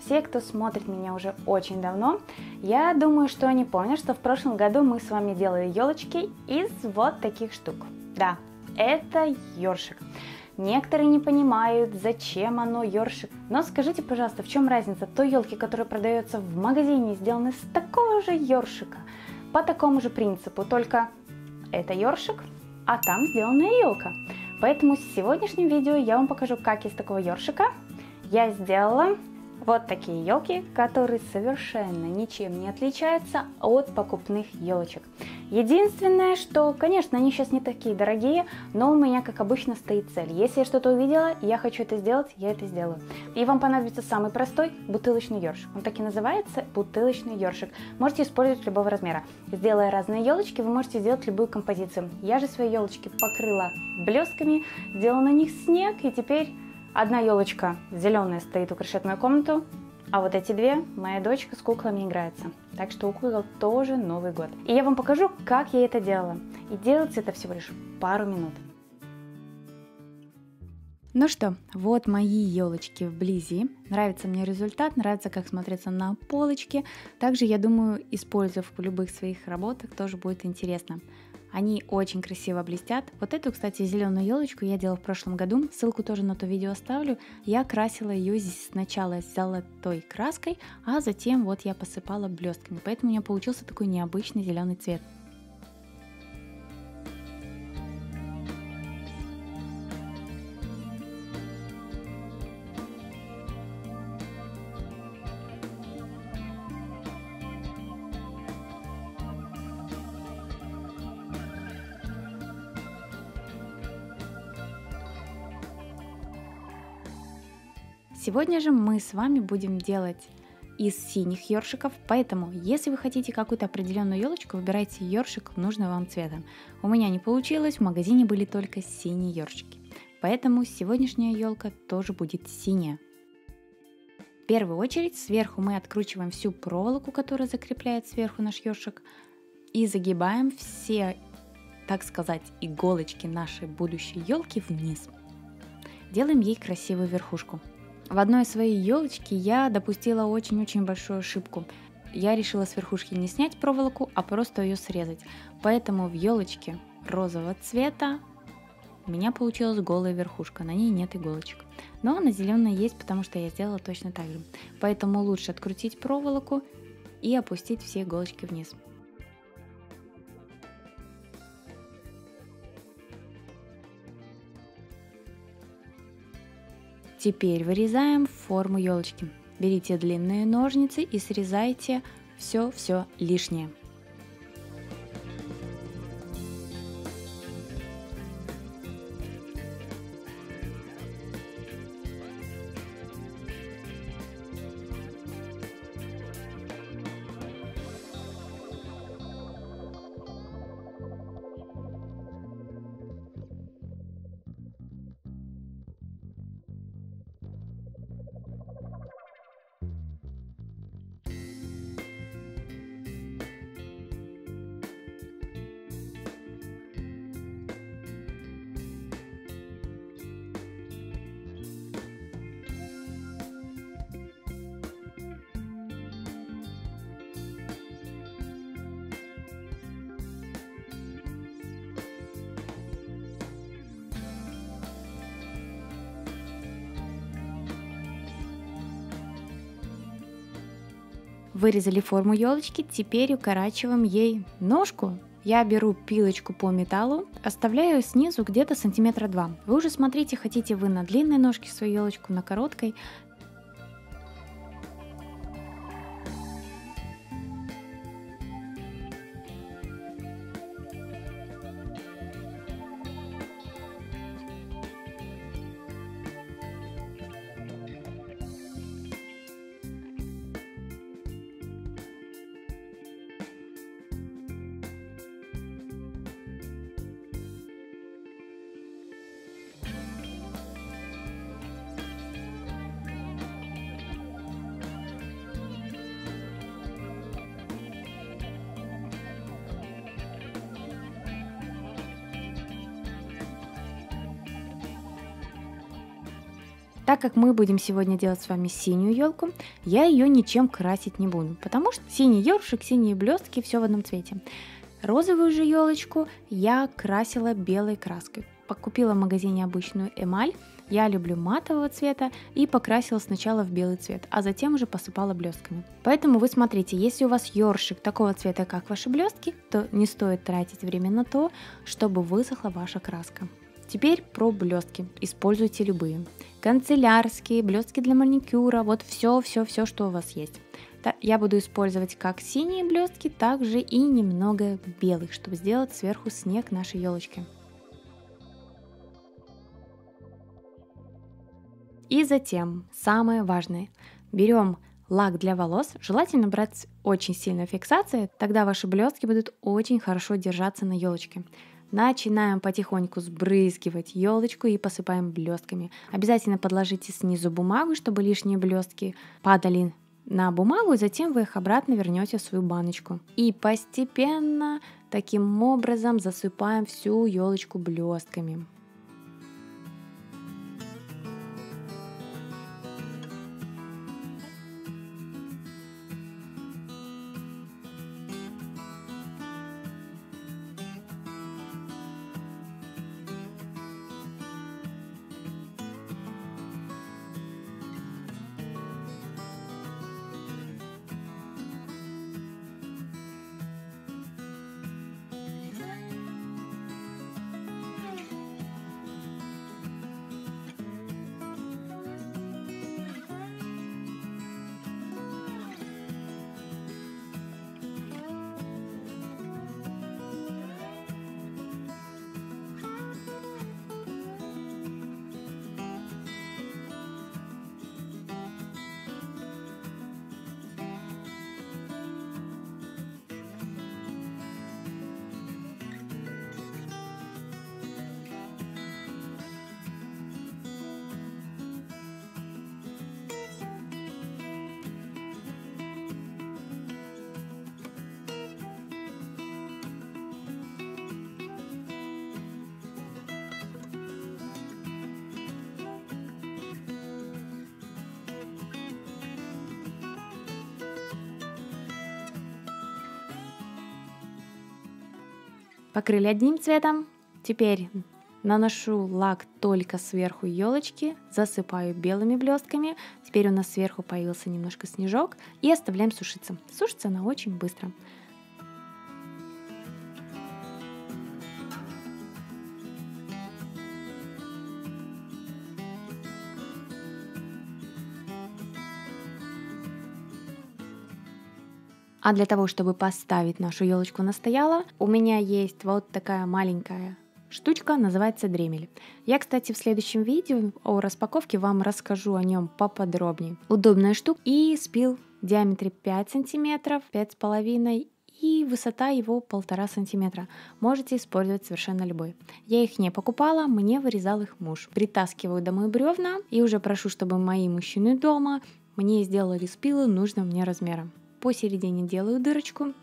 все, кто смотрит меня уже очень давно, я думаю, что они помнят, что в прошлом году мы с вами делали елочки из вот таких штук. Да, это ёршик. Некоторые не понимают, зачем оно ёршик. Но скажите, пожалуйста, в чем разница той елки, которая продается в магазине, сделаны из такого же ёршика, по такому же принципу, только это ёршик, а там сделанная елка. Поэтому в сегодняшнем видео я вам покажу, как из такого ёршика я сделала вот такие елки, которые совершенно ничем не отличаются от покупных елочек. Единственное, что, конечно, они сейчас не такие дорогие, но у меня, как обычно, стоит цель. Если я что-то увидела, я хочу это сделать, я это сделаю. И вам понадобится самый простой бутылочный ёршик. Он так и называется, бутылочный ёршик. Можете использовать любого размера. Сделая разные елочки, вы можете сделать любую композицию. Я же свои елочки покрыла блестками, сделала на них снег, и теперь Одна елочка зеленая стоит, украшает мою комнату, а вот эти две моя дочка с куклами играется. Так что у кукол тоже Новый год. И я вам покажу, как я это делала. И делается это всего лишь пару минут. Ну что, вот мои елочки вблизи. Нравится мне результат, нравится, как смотрится на полочке. Также, я думаю, используя в любых своих работах, тоже будет интересно. Они очень красиво блестят. Вот эту, кстати, зеленую елочку я делала в прошлом году. Ссылку тоже на то видео оставлю. Я красила ее здесь сначала золотой краской, а затем вот я посыпала блестками. Поэтому у меня получился такой необычный зеленый цвет. Сегодня же мы с вами будем делать из синих ёршиков, поэтому если вы хотите какую-то определенную елочку, выбирайте ёршик нужного вам цвета. У меня не получилось, в магазине были только синие ёршики. Поэтому сегодняшняя елка тоже будет синяя. В первую очередь сверху мы откручиваем всю проволоку, которая закрепляет сверху наш ёршик, и загибаем все, так сказать, иголочки нашей будущей елки вниз. Делаем ей красивую верхушку. В одной своей елочке я допустила очень-очень большую ошибку. Я решила с верхушки не снять проволоку, а просто ее срезать. Поэтому в елочке розового цвета у меня получилась голая верхушка, на ней нет иголочек. Но на зеленой есть, потому что я сделала точно так же. Поэтому лучше открутить проволоку и опустить все иголочки вниз. Теперь вырезаем форму елочки. Берите длинные ножницы и срезайте все-все лишнее. Вырезали форму елочки, теперь укорачиваем ей ножку. Я беру пилочку по металлу, оставляю снизу где-то сантиметра два. Вы уже смотрите, хотите вы на длинной ножке свою елочку, на короткой. Так как мы будем сегодня делать с вами синюю елку, я ее ничем красить не буду, потому что синий ёршик, синие блестки, все в одном цвете. Розовую же елочку я красила белой краской. Покупила в магазине обычную эмаль, я люблю матового цвета и покрасила сначала в белый цвет, а затем уже посыпала блестками. Поэтому вы смотрите, если у вас ёршик такого цвета, как ваши блестки, то не стоит тратить время на то, чтобы высохла ваша краска. Теперь про блестки. Используйте любые. Канцелярские, блестки для маникюра, вот все-все-все, что у вас есть. Я буду использовать как синие блестки, так же и немного белых, чтобы сделать сверху снег нашей елочки. И затем, самое важное, берем лак для волос. Желательно брать очень сильной фиксацией, тогда ваши блестки будут очень хорошо держаться на елочке. Начинаем потихоньку сбрызгивать елочку и посыпаем блестками. Обязательно подложите снизу бумагу, чтобы лишние блестки падали на бумагу, и затем вы их обратно вернете в свою баночку. И постепенно таким образом засыпаем всю елочку блестками. Покрыли одним цветом. Теперь наношу лак только сверху елочки, засыпаю белыми блестками. Теперь у нас сверху появился немножко снежок и оставляем сушиться. Сушится она очень быстро. А для того, чтобы поставить нашу елочку на стояло, у меня есть вот такая маленькая штучка, называется дремель. Я, кстати, в следующем видео о распаковке вам расскажу о нем поподробнее. Удобная штука и спил в диаметре 5 сантиметров, 5,5 и высота его полтора сантиметра. Можете использовать совершенно любой. Я их не покупала, мне вырезал их муж. Притаскиваю домой бревна и уже прошу, чтобы мои мужчины дома мне сделали спилы нужного мне размера посередине делаю дырочку.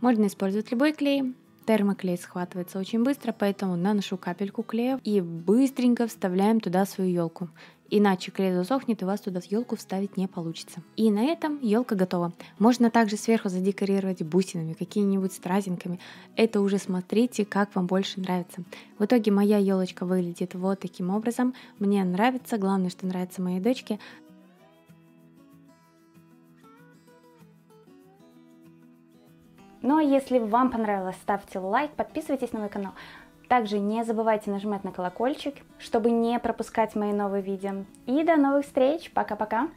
Можно использовать любой клей, Термоклей схватывается очень быстро, поэтому наношу капельку клея и быстренько вставляем туда свою елку. Иначе клей засохнет и вас туда елку вставить не получится. И на этом елка готова. Можно также сверху задекорировать бусинами, какими-нибудь стразинками. Это уже смотрите, как вам больше нравится. В итоге моя елочка выглядит вот таким образом. Мне нравится, главное, что нравится моей дочке. Ну а если вам понравилось, ставьте лайк, подписывайтесь на мой канал. Также не забывайте нажимать на колокольчик, чтобы не пропускать мои новые видео. И до новых встреч. Пока-пока.